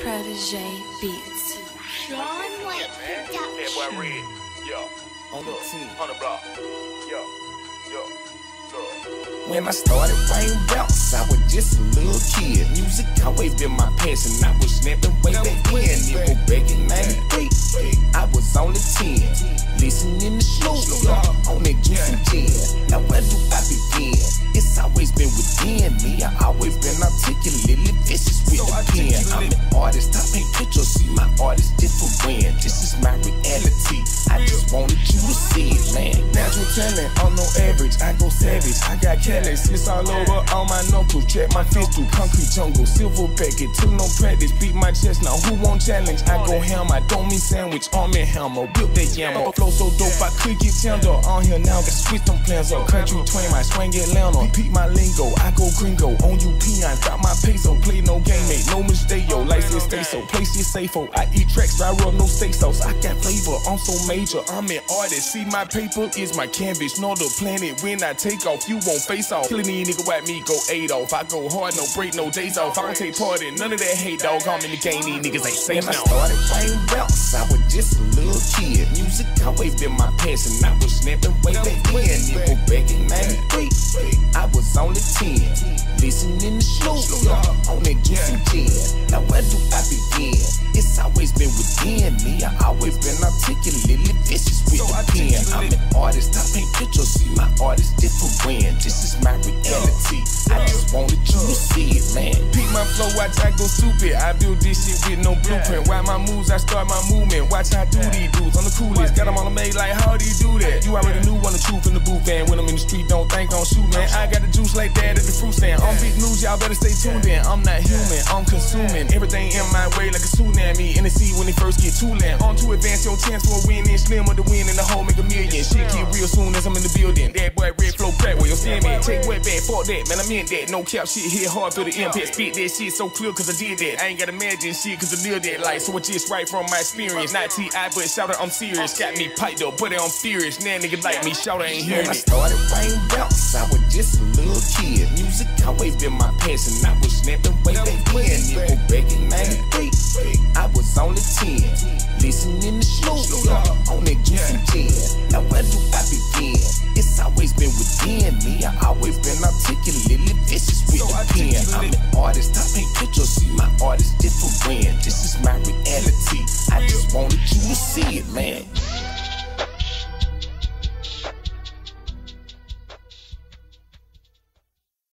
Protege Beats. Sean White Dat Boi Production. red. Yo. On the Look. team. On the block. Yo. Yo. Look. When I started writing raps, I was just a little kid. Music always been my passion. I was snapping way back then. It was back in 93. I'm an artist. I paint pictures. See my art is different. This is my reality. I just wanted you to see it, man. Natural talent, I'm no average. I go savage. I got callous. It's all over all my knuckles. Check my fist through concrete jungle. Silver packet. Took no practice. Beat my chest. Now who won't challenge? I go ham. I don't mean sandwich. Arm and hammer. Whip that yammer. Flow so dope. I could get tender. On here now. Got switch them plans up. Country twin. My swing Atlanta. Peep my lingo. I go gringo. On you peon. Got my peso. Play no game. Mate. No stay so. Place it safe. oh. I eat tracks. I rub no steak sauce. I. I'm so major. I'm an artist. See my paper is my canvas. Know the planet. When I take off, you won't face off. Killing these nigga whack me go eight off. I go hard, no break, no days off. I don't take part in none of that hate, dog. I'm in the game. These niggas ain't safe now. I started writing raps, I was just a little kid. Music always been my passion. I was snapping way back then. It was back in 93. I was only 10. Listening to Snoop on that juice and gin. Now where do I begin? It's my art is different. This is my reality. I just wanted you to see it, man. Peep my flow, watch I go stupid. I build this shit with no blueprint. Why my moves, I start my movement. Watch how I do these dudes. I'm the coolest. Got them on the made like, how do you do that? You already knew on the truth in the booth. And when I'm in the street, don't think on shoot, man. I got the like that at the fruit stand. I'm big news, y'all better stay tuned in. I'm not human, I'm consuming. Everything in my way like a tsunami. In the sea when they first get too land. On to advance your chance for a win. And slimmer the win in the hole, make a million. Shit get real soon as I'm in the building. That boy where you stand me. Take wet back, fuck that, man. I meant that. No cap shit hit hard the impact. Spit that shit so clear cause I did that. I ain't gotta imagine shit cause I live that life. So it's just right from my experience. Not T.I. but shout out, I'm serious. Got me piped up, but I'm furious. Now nigga like me, shout out, ain't hearing it. I started writing raps, I was just a little kid. Music always been my passion. I was snapping way back then. It was back in 93. I was only 10. Listening to Snoop on that and gin. Now where do yeah, I always been articulately vicious with so the pen. I'm an artist, I paint pictures. See My art is different. This is my